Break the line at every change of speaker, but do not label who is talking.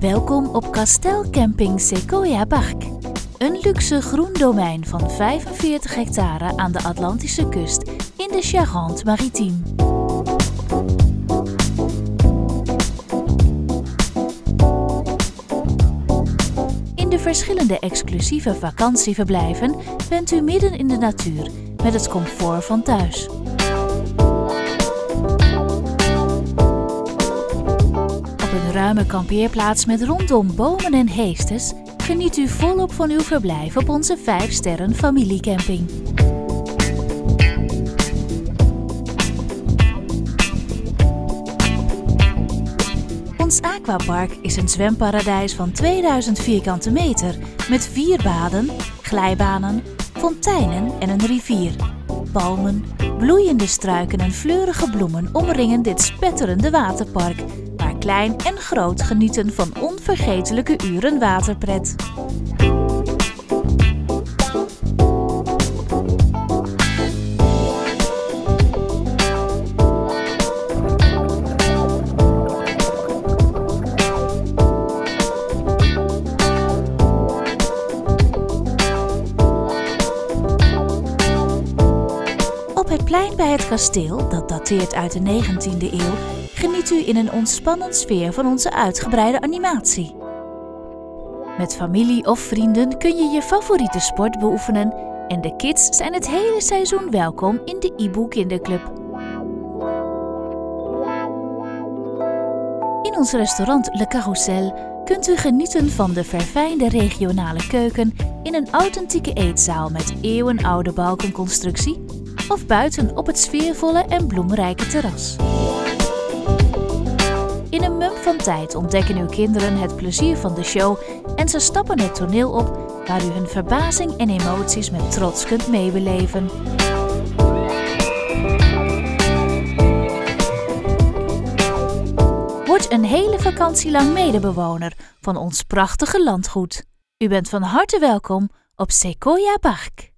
Welkom op Castel Camping Sequoia Park. Een luxe groen domein van 45 hectare aan de Atlantische kust in de Charente-Maritime. In de verschillende exclusieve vakantieverblijven bent u midden in de natuur met het comfort van thuis. Ruime kampeerplaats met rondom bomen en heestes geniet u volop van uw verblijf op onze 5 sterren familiecamping. Ons aquapark is een zwemparadijs van 2000 vierkante meter met vier baden, glijbanen, fonteinen en een rivier. Palmen, bloeiende struiken en fleurige bloemen omringen dit spetterende waterpark, klein en groot genieten van onvergetelijke uren waterpret. Op het plein bij het kasteel, dat dateert uit de 19e eeuw, geniet u in een ontspannen sfeer van onze uitgebreide animatie. Met familie of vrienden kun je je favoriete sport beoefenen en de kids zijn het hele seizoen welkom in de Ibu Kinderclub. In ons restaurant Le Carrousel kunt u genieten van de verfijnde regionale keuken in een authentieke eetzaal met eeuwenoude balkenconstructie of buiten op het sfeervolle en bloemrijke terras. In een mum van tijd ontdekken uw kinderen het plezier van de show en ze stappen het toneel op waar u hun verbazing en emoties met trots kunt meebeleven. Word een hele vakantie lang medebewoner van ons prachtige landgoed. U bent van harte welkom op Sequoia Park.